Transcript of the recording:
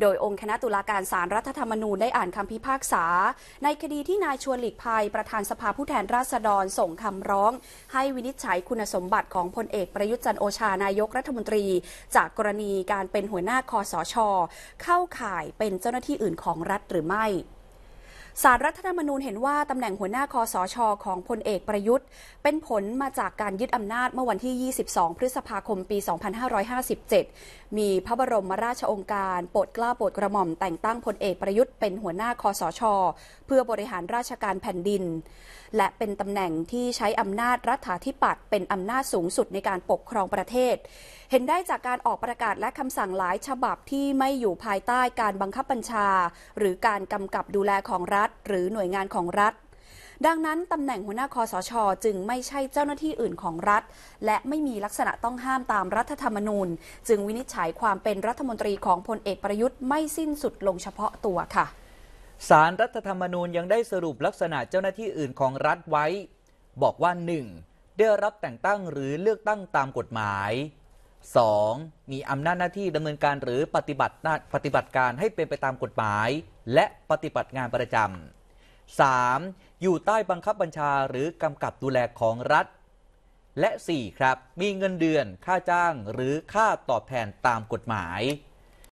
โดยองค์คณะตุลาการศาลรรัฐธรรมนูญได้อ่านคำพิพากษา ในคดีที่นายชวนหลีกภัยประธานสภาผู้แทนราษฎรส่งคำร้อง ให้วินิจฉัยคุณสมบัติของพลเอกประยุทธ์จันโอชานายกรัฐมนตรี จากกรณีการเป็นหัวหน้าคอสช เข้าข่ายเป็นเจ้าหน้าที่อื่นของรัฐหรือไม่ สารรัฐธรรมนูญเห็นว่าตำแหน่งหัวหน้าคอสช ของพลเอกประยุทธ์ เป็นผลมาจากการยึดอำนาจเมื่อวันที่ 22 พฤษภาคมปี 2557 มีพระบรมราชองค์การโปรดเกล้าโปรดกระหม่อมแต่งตั้งพลเอกประยุทธ์เป็นหัวหน้าคอสช เพื่อบริหารราชการแผ่นดิน และเป็นตำแหน่งที่ใช้อำนาจรัฐาธิปัตย์เป็นอำนาจสูงสุดในการปกครองประเทศ เห็นได้จากการออกประกาศและคำสั่งหลายฉบับที่ไม่อยู่ภายใต้การบังคับบัญชา หรือการกำกับดูแลของรัรัฐ หรือหน่วยงานของรัฐ ดังนั้นตำแหน่งหัวหน้าคอสช จึงไม่ใช่เจ้าหน้าที่อื่นของรัฐ และไม่มีลักษณะต้องห้ามตามรัฐธรรมนูญ จึงวินิจฉัยความเป็นรัฐมนตรีของพลเอกประยุทธ์ไม่สิ้นสุดลงเฉพาะตัวค่ะสารรัฐธรรมนูญยังได้สรุปลักษณะเจ้าหน้าที่อื่นของรัฐไว้ บอกว่า 1. ได้รับแต่งตั้งหรือเลือกตั้งตามกฎหมาย 2. มีอำนาจหน้าที่ดำเนินการหรือปฏิบัติปฏิบัติการให้เป็นไปตามกฎหมาย และปฏิบัติงานประจำ 3. อยู่ใต้บังคับบัญชาหรือกำกับดูแลของรัฐ และ 4. ครับ มีเงินเดือนค่าจ้างหรือค่าตอบแทนตามกฎหมาย